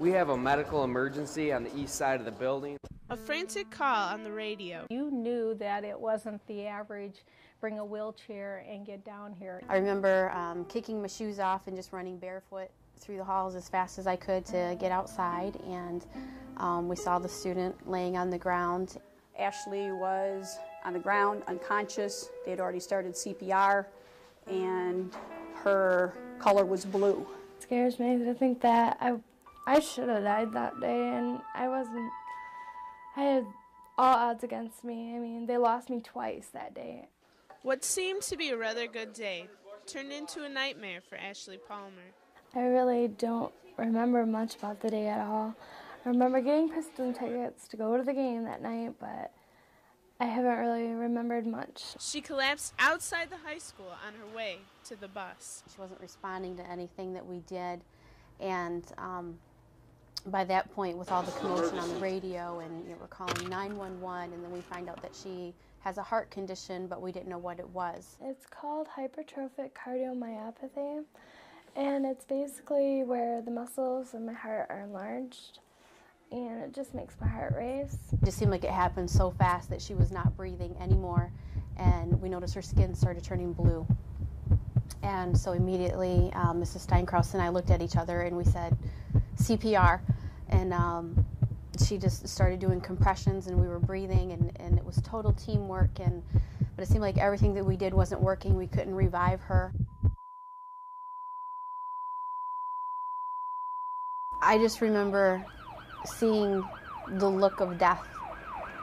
We have a medical emergency on the east side of the building. A frantic call on the radio. You knew that it wasn't the average bring a wheelchair and get down here. I remember um, kicking my shoes off and just running barefoot through the halls as fast as I could to get outside, and um, we saw the student laying on the ground. Ashley was on the ground, unconscious. They had already started CPR, and her color was blue. It scares me to think that I, I should have died that day, and I wasn't. I had all odds against me. I mean, they lost me twice that day. What seemed to be a rather good day turned into a nightmare for Ashley Palmer. I really don't remember much about the day at all. I remember getting Piston tickets to go to the game that night, but I haven't really remembered much. She collapsed outside the high school on her way to the bus. She wasn't responding to anything that we did, and um, by that point, with all the commotion on the radio, and you know, we're calling 911, and then we find out that she has a heart condition, but we didn't know what it was. It's called hypertrophic cardiomyopathy, and it's basically where the muscles in my heart are enlarged, and it just makes my heart race. It just seemed like it happened so fast that she was not breathing anymore, and we noticed her skin started turning blue. And so immediately, um, Mrs. Steinkraus and I looked at each other and we said, CPR. And um, she just started doing compressions and we were breathing and, and it was total teamwork and but it seemed like everything that we did wasn't working. We couldn't revive her. I just remember seeing the look of death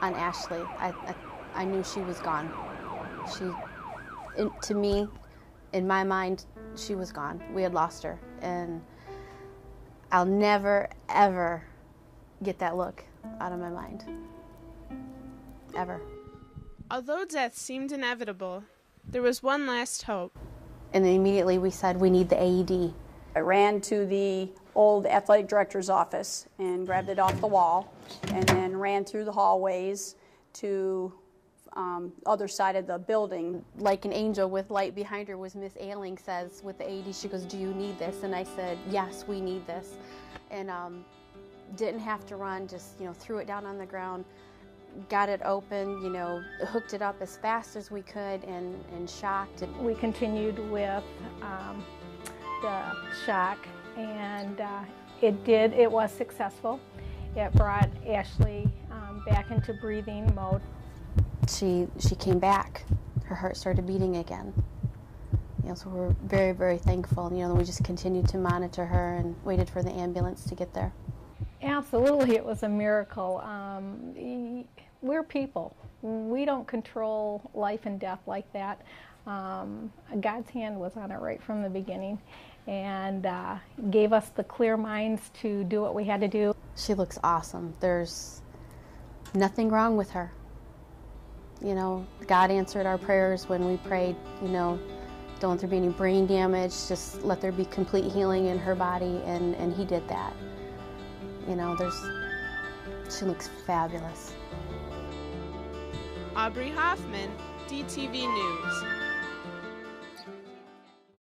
on ashley. I, I, I knew she was gone. She in, to me in my mind she was gone. We had lost her. And i'll never ever get that look out of my mind. Ever. Although death seemed inevitable, there was one last hope. And then immediately we said, we need the AED. I ran to the old athletic director's office and grabbed it off the wall, and then ran through the hallways to um, other side of the building. Like an angel with light behind her was Miss Ailing says with the AED, she goes, do you need this? And I said, yes, we need this. And um, didn't have to run, just, you know, threw it down on the ground, got it open, you know, hooked it up as fast as we could and, and shocked. We continued with um, the shock and uh, it did, it was successful. It brought Ashley um, back into breathing mode. She, she came back. Her heart started beating again. You know, so we're very, very thankful. You know, we just continued to monitor her and waited for the ambulance to get there. Absolutely, it was a miracle. Um, we're people. We don't control life and death like that. Um, God's hand was on it right from the beginning and uh, gave us the clear minds to do what we had to do. She looks awesome. There's nothing wrong with her. You know, God answered our prayers when we prayed, you know, don't there be any brain damage, just let there be complete healing in her body, and, and He did that. You know, there's, she looks fabulous. Aubrie Hoffman, DTV News.